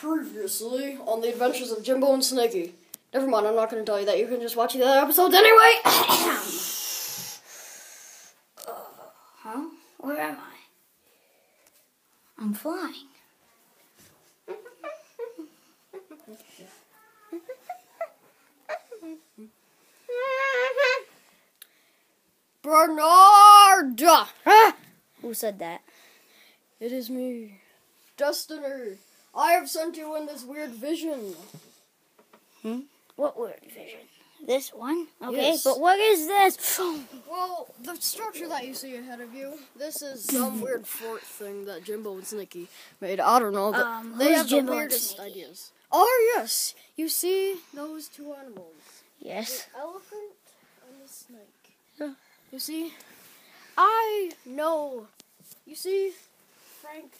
Previously on the adventures of Jimbo and Snaky. Never mind, I'm not going to tell you that. You can just watch the other episodes anyway. Huh? Where am I? I'm flying. Bernard! Who said that? It is me, Destiny. I have sent you in this weird vision. Hmm? What weird vision? This one? Okay, Yes. but what is this? Well, the structure that you see ahead of you, this is some weird fort thing that Jimbo and Snicky made. I don't know, but Um, they have Jimbo the weirdest ideas. Oh, yes. You see those two animals. Yes. The elephant and the snake. Yeah. You see, I know. You see, Frank,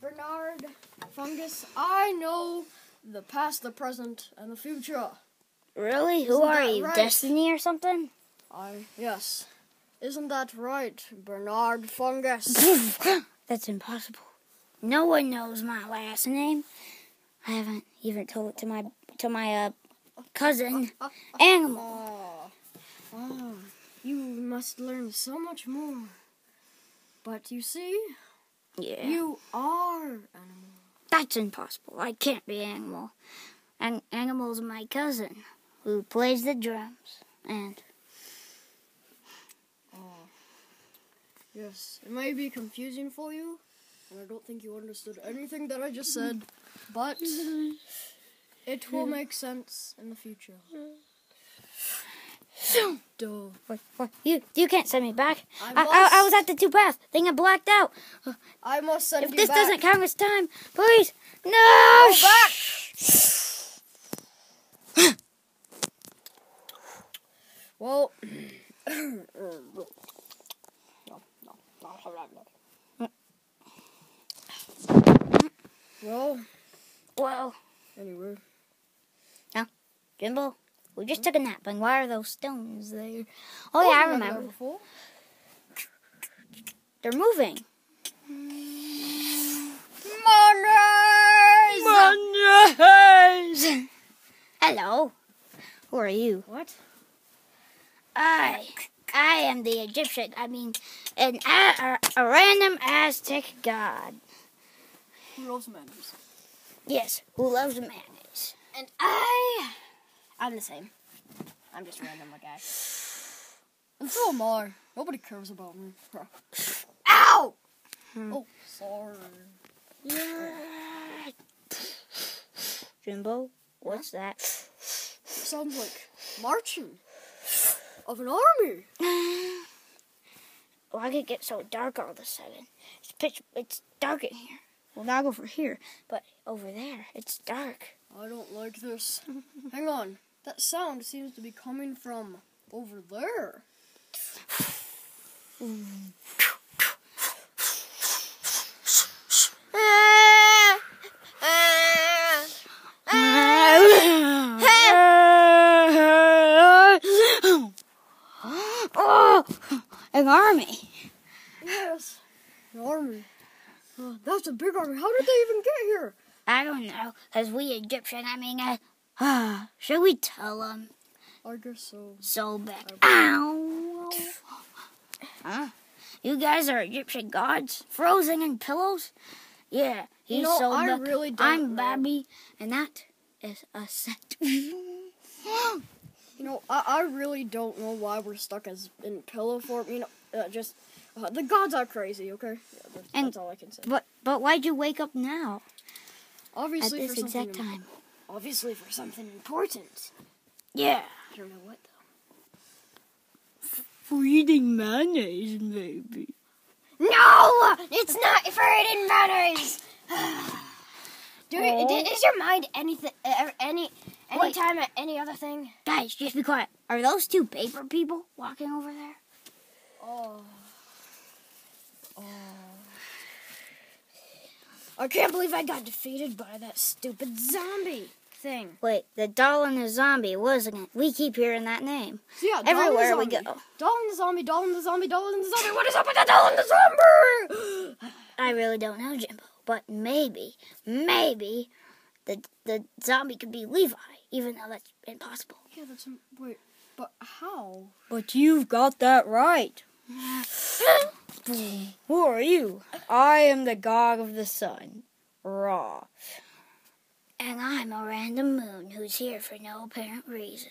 Bernard, Fungus. I know the past, the present, and the future. Really? Who Isn't are you? right? Destiny or something? I yes. Isn't that right, Bernard Fungus? That's impossible. No one knows my last name. I haven't even told it to my to my uh, cousin Animal. Oh, oh, you must learn so much more. But you see, Yeah. you are animal. That's impossible. I can't be Animal. An- Animal's my cousin who plays the drums. And Oh. Yes, it may be confusing for you, and I don't think you understood anything that I just said, but it will make sense in the future. Duh. what, what? You you can't send me back. I I, I, I was at the two paths. Thing I blacked out. I must send If you this doesn't count as time, please no. Go back. Well, no, no, no. Well, Well, anyway. Jimbo, we just took a nap, and why are those stones there? Oh, oh yeah, I Wasn't that there remember. Before? They're moving. Monies! Hello. Who are you? What? I, I am the Egyptian. I mean, an a, a, a random Aztec god. Who loves mayonnaise? Yes, who loves mayonnaise. And I, I'm the same. I'm just random, random guy. And so am I. Nobody cares about me. Ow! Hmm. Oh, sorry. Jimbo, what's that? Sounds like marching of an army. Why did it get so dark all of a sudden? It's pitch. It's dark in here. Well, not over here, but over there, it's dark. I don't like this. Hang on. That sound seems to be coming from over there. oh, an army. Yes. An army. Uh, that's a big army. How did they even get here? I don't know, cause we Egyptian. I mean, uh, should we tell them? I guess so. So bad. Ow. Huh? You guys are Egyptian gods, frozen in pillows. Yeah, he's You know, so I really don't I'm. Babby, and that is a set. You know, I, I really don't know why we're stuck as in pillow form. You know, uh, just uh, the gods are crazy. Okay, yeah, that, And- that's all I can say. but but why'd you wake up now Obviously, at this exact time? Obviously, for something important. Yeah. I don't know what though. For eating mayonnaise, maybe. No, it's not for eating mayonnaise. Do Oh. is your mind anything, uh, any, any Wait. time at any other thing? Guys, just be quiet. Are those two paper people walking over there? Oh. Oh. I can't believe I got defeated by that stupid zombie thing. Wait, the doll and the zombie wasn't it? We keep hearing that name. So yeah, Everywhere doll we and the zombie. go. Doll and the zombie, doll and the zombie, doll and the zombie. What is up with the doll and the zombie? I really don't know, Jimbo. but maybe, maybe the the zombie could be Levi, even though that's impossible. Yeah, that's im- wait. But how? But you've got that right. Who are you? I am the god of the sun, Ra. And I'm a random moon who's here for no apparent reason.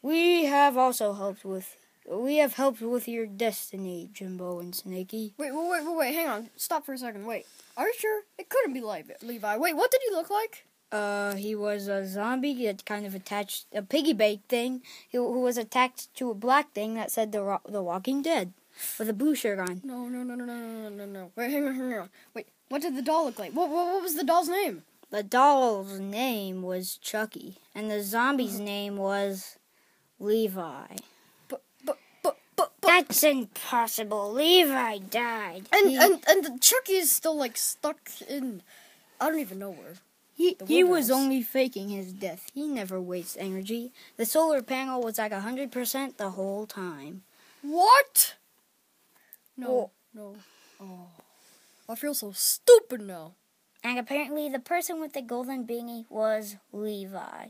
We have also helped with we have helped with your destiny, Jimbo and Snaky. Wait, wait, wait, wait, wait. Hang on. Stop for a second. Wait. Are you sure? It couldn't be Levi. Levi. Wait, what did he look like? Uh, he was a zombie that kind of attached a piggy bank thing. Who, who was attached to a black thing that said the the Walking Dead with a blue shirt on. No, no, no, no, no, no, no, no. Wait, hang on, hang on. Wait, what did the doll look like? What, what, what was the doll's name? The doll's name was Chucky, and the zombie's uh-huh. name was Levi. But, but, but, but, but. That's impossible. Levi died. And he- and and the Chucky is still like stuck in. I don't even know where. He he was only faking his death. He never wastes energy. The solar panel was like a hundred percent the whole time. What? No, Oh. no. Oh, I feel so stupid now. And apparently, the person with the golden beanie was Levi.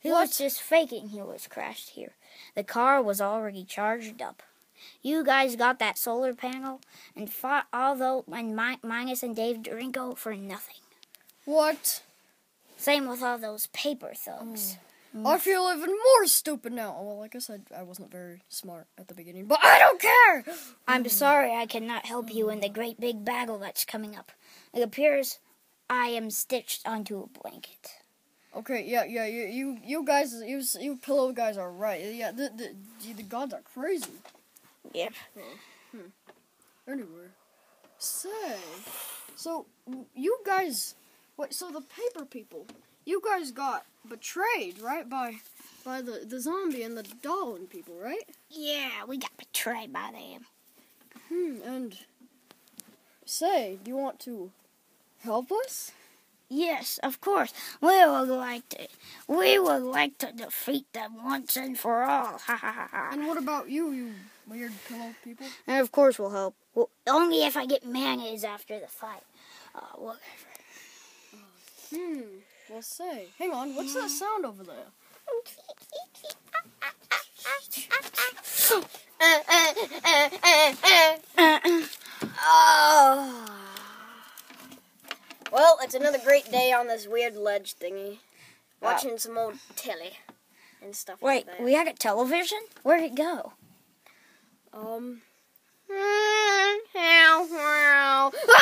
He What? was just faking he was crashed here. The car was already charged up. You guys got that solar panel and fought all those and Mi- Minus and Dave Drinko for nothing. What? Same with all those paper thugs. Mm. I feel even more stupid now. Oh, well, like I said, I wasn't very smart at the beginning, but I don't care. I'm sorry I cannot help you in the great big battle that's coming up. It appears I am stitched onto a blanket. Okay, yeah, yeah, you, you, you guys, you, you pillow guys are right. Yeah, the, the, the gods are crazy. Yep. Anyway, say, so you guys, wait, so the paper people, you guys got betrayed, right, by, by the the zombie and the doll and people, right? Yeah, we got betrayed by them. Hmm. And say, do you want to help us? Yes, of course. We would like to. We would like to defeat them once and for all. Ha ha ha ha. And what about you, you weird pillow people? And of course we'll help. Well, only if I get mayonnaise after the fight. Uh, whatever. hmm. We'll say, hang on, what's that sound over there? Uh, uh, uh, oh. Well, it's another great day on this weird ledge thingy. Watching some old telly and stuff Wait, like that. we had a television? Where'd it go? Um. Ah,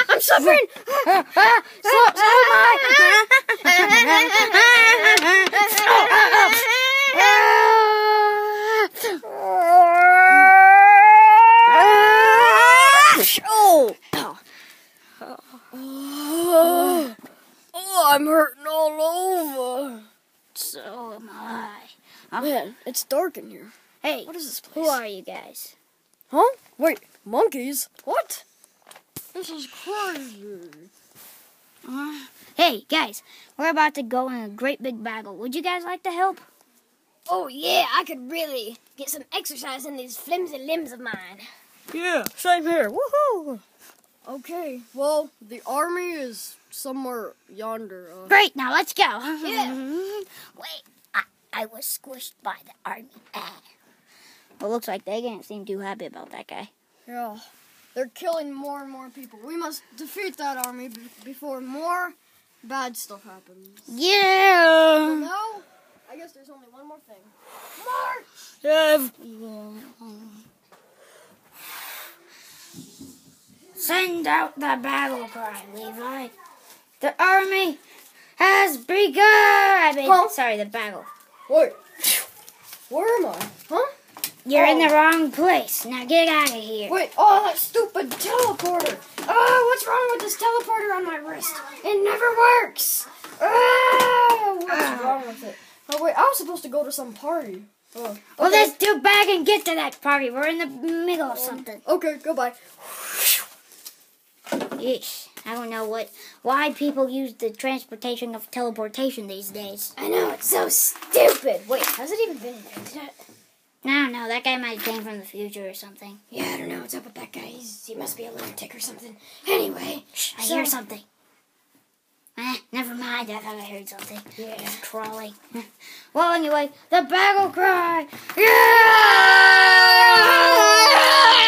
I'm suffering! so, so oh! Oh, oh, I'm hurting all over. So am I. Man, it's dark in here. Hey, What is this place? who are you guys? Huh? Wait, monkeys? What? This is crazy. Uh, hey, guys, we're about to go in a great big battle. Would you guys like to help? Oh, yeah, I could really get some exercise in these flimsy limbs of mine. Yeah, same here. Woohoo! Okay, well, the army is somewhere yonder. Uh, Great, now let's go. Yeah. Wait, I, I was squished by the army. It looks like they didn't seem too happy about that guy. yeah, they're killing more and more people. We must defeat that army b- before more bad stuff happens. Yeah. Now, I guess there's only one more thing. March! Yeah, Send out the battle cry, Levi. The army has begun. I mean, Huh? sorry, the battle. Wait, where am I? Huh? You're in Oh. the wrong place. Now get out of here. Wait, oh, that stupid teleporter! Oh, what's wrong with this teleporter on my wrist? It never works! Oh, what's ah. wrong with it? Oh, wait, I was supposed to go to some party. Oh, Well, let's do back and get to that party. We're in the middle of um, something. Okay, goodbye. Yeesh. I don't know what why people use the transportation of teleportation these days. I know, it's so stupid. Wait, has it even been invented yet? No, no, that guy might have came from the future or something. Yeah, I don't know what's up with that guy. He's, he must be a lunatic or something. Anyway, I so- hear something. Eh, never mind. I thought I heard something. Yeah. Crawling. well, anyway, the battle cry.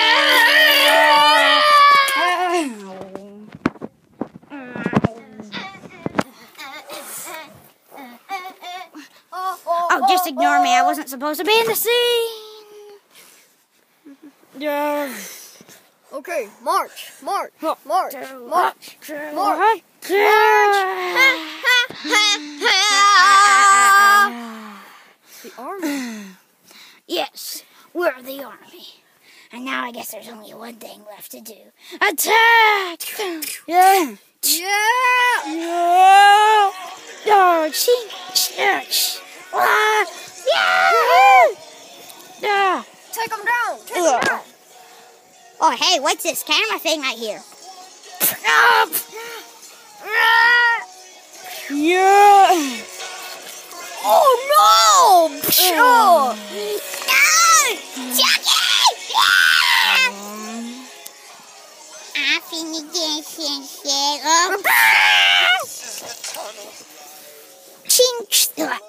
Oh, just ignore me. I wasn't supposed to be in the scene. Yeah. Okay, march, march, march, march, march. March. The army. Yes, we're the army. And now I guess there's only one thing left to do. Attack! Yeah. Yeah. No! No, ching. Ah, yeah! Yeah. Take him down. Take him down. Oh, hey, what's this camera thing right here? Yeah. Oh no! Sure. I finna get Ching, ch- uh, uh,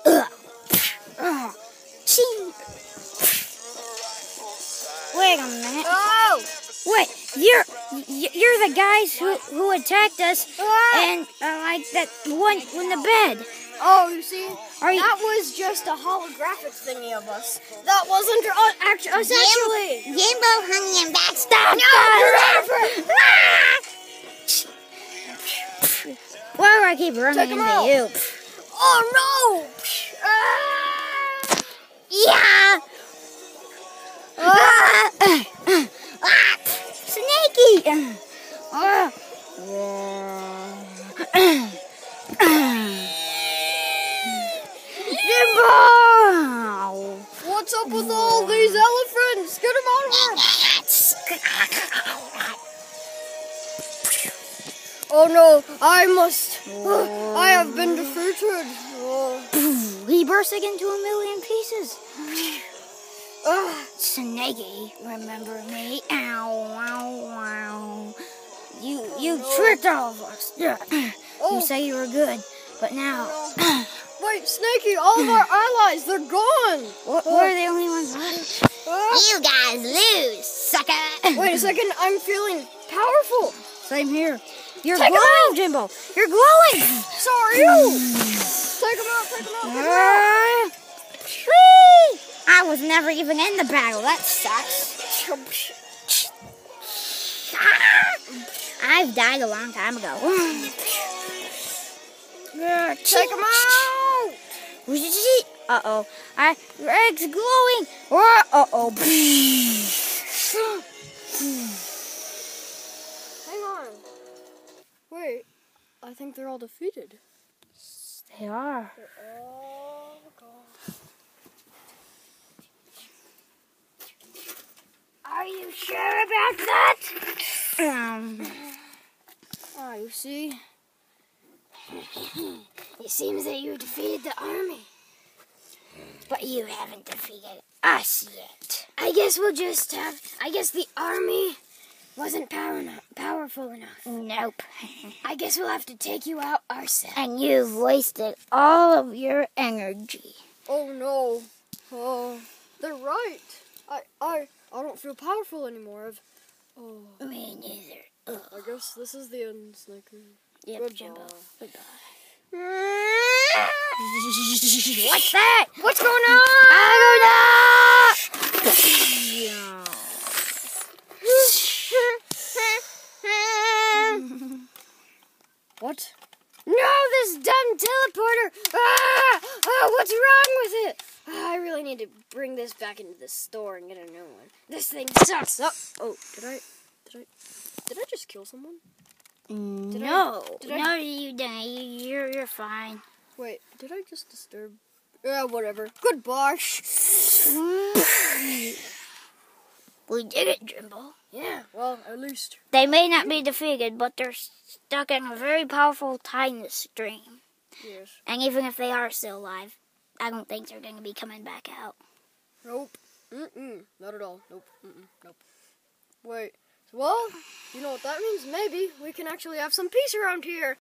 the guys who who attacked us Ah. and uh, like that one in the bed. Oh, you see, Are you- that was just a holographic thingy of us. That wasn't uh, act- us actually. Jimbo hung him back. Stop! Why do I keep running into out. you? Oh no! Ah. Yeah. Ah. Ah. Snaky. What's up with all these elephants? Get them out of here! Oh no, I must. I have been defeated. Oh. He bursting into a million pieces. Ah. Snaggy, remember me? Ow, ow, ow. You, you tricked all of us. Yeah. Oh. You say you were good, but now, Wait, Snaky, all of our allies, they're gone! we're, we're the only ones left. Ah. You guys lose, sucker. Wait a second, I'm feeling powerful. Same here. You're Take glowing, Jimbo. You're glowing. So are you! Take him out, take him out, take 'em out! Uh! I was never even in the battle. That sucks. I've died a long time ago. Take them out! Uh oh. I Greg's glowing. Uh oh. Hang on. Wait, I think they're all defeated. They are. Oh, God. Are you sure about that? Um. Ah, you see? It seems that you defeated the army. But you haven't defeated us yet. I guess we'll just have. I guess the army wasn't power powerful enough. Nope. I guess we'll have to take you out ourselves. and you've wasted all of your energy. Oh no. Oh, they're right. I, I, I don't feel powerful anymore. I've, oh, Me neither. I guess this is the end, Snaker. Yep, Goodbye. Jimbo. Goodbye. What's that? What's going on? I go now. What? No, this dumb teleporter! Ah! Ah, what's wrong with it? Ah, I really need to bring this back into the store and get a new one. This thing sucks. Oh, Oh, did I, did I, did I just kill someone? Mm, no, did I- no, you didn't. You- You're you're fine. Wait, did I just disturb? Yeah, whatever. Goodbye. We did it, Jimbo. Yeah, well, at least. They may not be defeated, but they're stuck in a very powerful tidiness stream. Yes. And even if they are still alive, I don't think they're going to be coming back out. Nope. Mm-mm, not at all. Nope. Mm-mm, nope. Wait. Well, you know what that means? Maybe we can actually have some peace around here.